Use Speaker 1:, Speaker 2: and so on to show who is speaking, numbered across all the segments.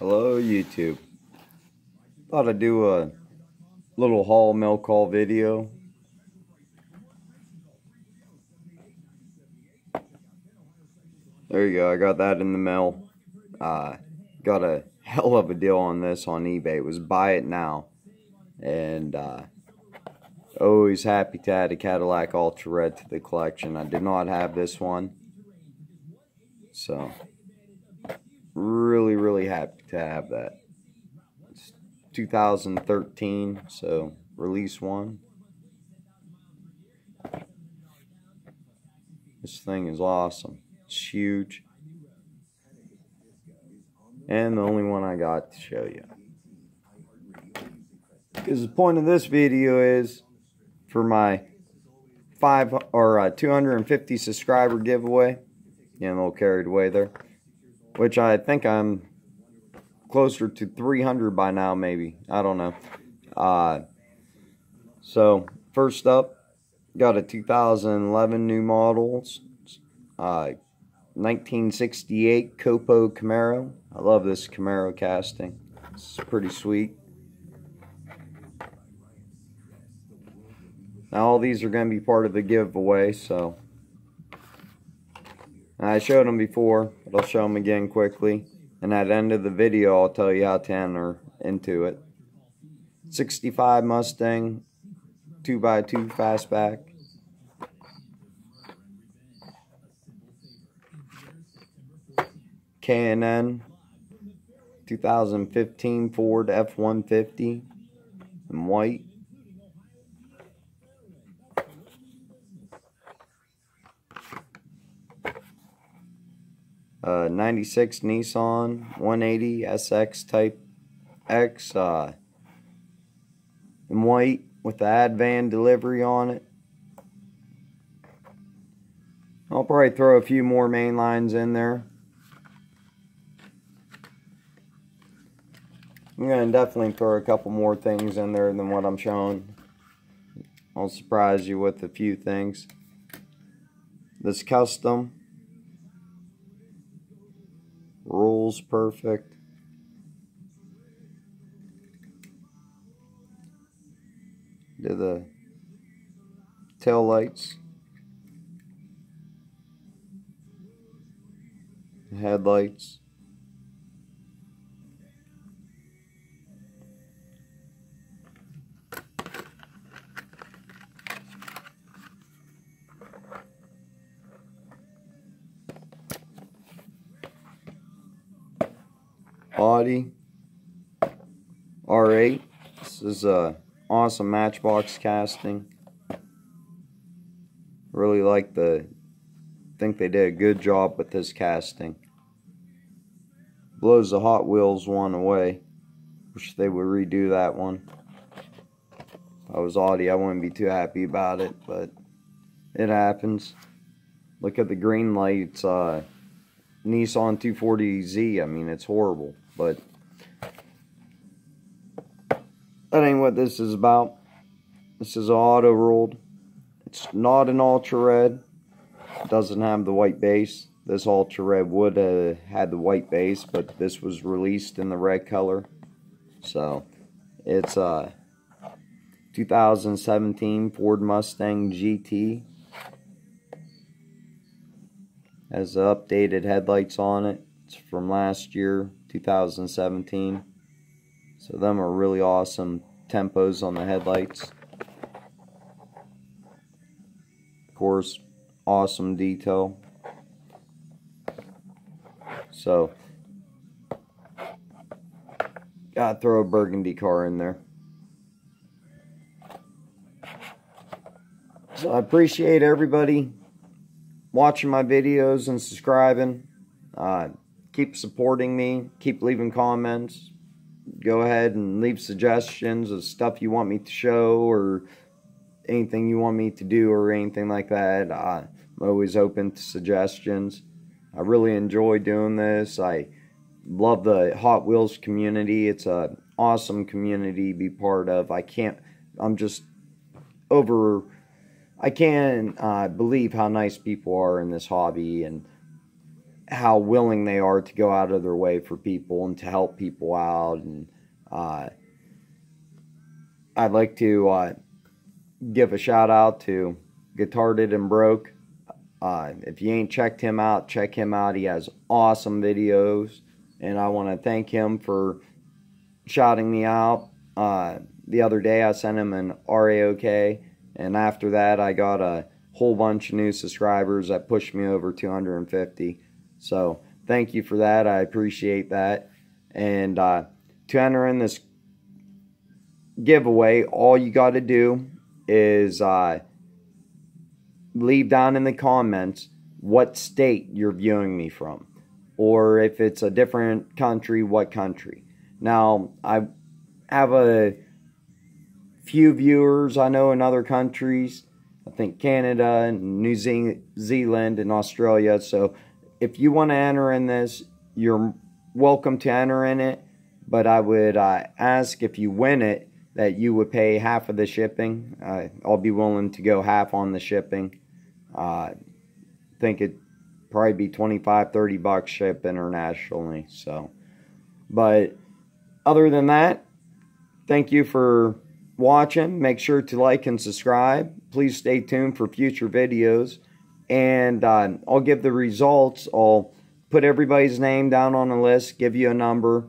Speaker 1: Hello YouTube. Thought I'd do a little haul mail call video. There you go, I got that in the mail. Uh, got a hell of a deal on this on eBay. It was buy it now. And uh, always happy to add a Cadillac Ultra Red to the collection. I did not have this one. So really, really happy to have that. It's 2013, so release one. This thing is awesome. It's huge. And the only one I got to show you. Because the point of this video is for my five or uh, 250 subscriber giveaway. Getting a little carried away there which I think I'm closer to 300 by now, maybe. I don't know. Uh, so, first up, got a 2011 new models, uh, 1968 Copo Camaro. I love this Camaro casting. It's pretty sweet. Now, all these are going to be part of the giveaway, so I showed them before, but I'll show them again quickly. And at the end of the video, I'll tell you how to enter into it. 65 Mustang, 2x2 fastback. K&N 2015 Ford F-150 in white. Uh, 96 Nissan 180 SX Type X uh, in white with the Advan delivery on it. I'll probably throw a few more main lines in there. I'm going to definitely throw a couple more things in there than what I'm showing. I'll surprise you with a few things. This custom Rolls perfect. Do the tail lights. Headlights. Audi R8. This is a awesome matchbox casting. Really like the think they did a good job with this casting. Blows the Hot Wheels one away. Wish they would redo that one. If I was Audi, I wouldn't be too happy about it, but it happens. Look at the Greenlight's, uh, Nissan 240Z. I mean, it's horrible. But that ain't what this is about. This is Auto World. It's not an ultra red. It doesn't have the white base. This ultra red would have had the white base, but this was released in the red color. So it's uh, a 2017 Ford Mustang GT. Has updated headlights on it. It's from last year, 2017. So them are really awesome tempos on the headlights. Of course, awesome detail. So, gotta throw a burgundy car in there. So I appreciate everybody watching my videos and subscribing. Uh, keep supporting me. Keep leaving comments. Go ahead and leave suggestions of stuff you want me to show or anything you want me to do or anything like that. I'm always open to suggestions. I really enjoy doing this. I love the Hot Wheels community. It's a awesome community to be part of. I can't, I'm just over, I can't uh, believe how nice people are in this hobby and how willing they are to go out of their way for people and to help people out. And uh, I'd like to uh, give a shout out to Guitarded and Broke. Uh, if you ain't checked him out, check him out. He has awesome videos, and I want to thank him for shouting me out. Uh, the other day, I sent him an RAOK, and after that, I got a whole bunch of new subscribers that pushed me over 250. So thank you for that. I appreciate that. And uh, to enter in this giveaway, all you got to do is uh, leave down in the comments what state you're viewing me from. Or if it's a different country, what country. Now, I have a few viewers I know in other countries. I think Canada and New Zealand and Australia. So if you want to enter in this, you're welcome to enter in it. But I would uh, ask if you win it that you would pay half of the shipping. Uh, I'll be willing to go half on the shipping. Uh, I think it probably be 25, 30 bucks ship internationally. So, but other than that, thank you for watching. Make sure to like and subscribe. Please stay tuned for future videos. And uh, I'll give the results. I'll put everybody's name down on the list, give you a number.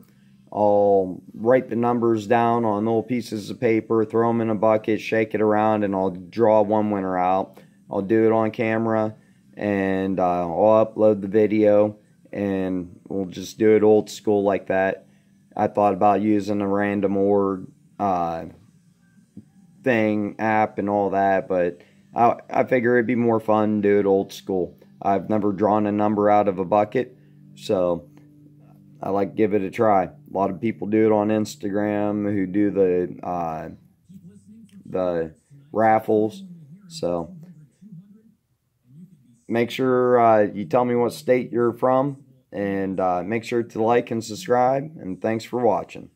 Speaker 1: I'll write the numbers down on little pieces of paper, throw them in a bucket, shake it around, and I'll draw one winner out. I'll do it on camera, and uh, I'll upload the video, and we'll just do it old school like that. I thought about using a random org uh, thing, app, and all that, but I, I figure it'd be more fun do it old school. I've never drawn a number out of a bucket, so I like give it a try. A lot of people do it on Instagram who do the uh, the raffles. So make sure uh, you tell me what state you're from, and uh, make sure to like and subscribe. And thanks for watching.